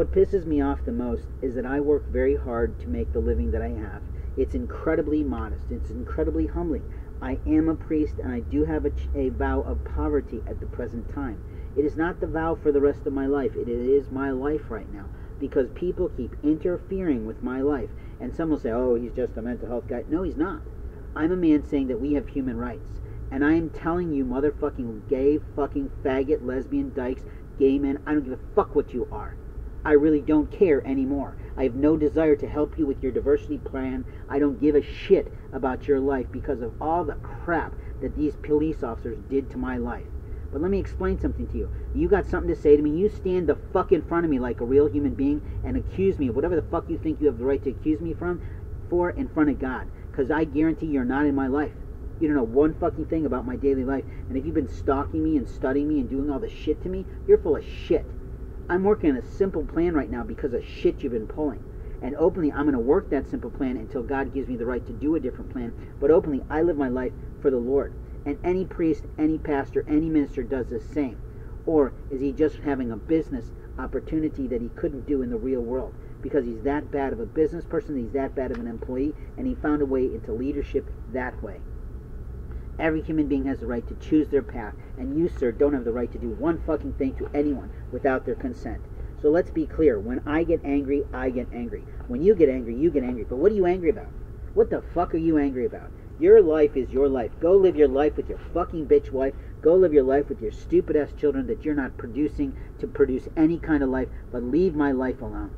What pisses me off the most is that I work very hard to make the living that I have. It's incredibly modest. It's incredibly humbling. I am a priest and I do have a, a, vow of poverty at the present time. It is not the vow for the rest of my life. It is my life right now because people keep interfering with my life. And some will say, oh, he's just a mental health guy. No, he's not. I'm a man saying that we have human rights. And I am telling you, motherfucking gay, fucking faggot, lesbian, dykes, gay men, I don't give a fuck what you are. I really don't care anymore. I have no desire to help you with your diversity plan. I don't give a shit about your life because of all the crap that these police officers did to my life. But let me explain something to you. You got something to say to me, you stand the fuck in front of me like a real human being and accuse me of whatever the fuck you think you have the right to accuse me from for in front of God. Because I guarantee you're not in my life. You don't know one fucking thing about my daily life. And if you've been stalking me and studying me and doing all this shit to me, you're full of shit. I'm working on a simple plan right now because of shit you've been pulling. And openly, I'm going to work that simple plan until God gives me the right to do a different plan. But openly, I live my life for the Lord. And any priest, any pastor, any minister does the same. Or is he just having a business opportunity that he couldn't do in the real world? Because he's that bad of a business person, he's that bad of an employee, and he found a way into leadership that way. Every human being has the right to choose their path, and you, sir, don't have the right to do one fucking thing to anyone without their consent. So let's be clear. When I get angry, I get angry. When you get angry, you get angry. But what are you angry about? What the fuck are you angry about? Your life is your life. Go live your life with your fucking bitch wife. Go live your life with your stupid ass children that you're not producing to produce any kind of life, but leave my life alone.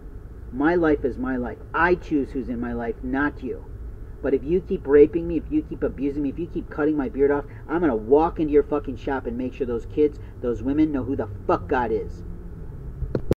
My life is my life. I choose who's in my life, not you. But if you keep raping me, if you keep abusing me, if you keep cutting my beard off, I'm gonna walk into your fucking shop and make sure those kids, those women know who the fuck God is.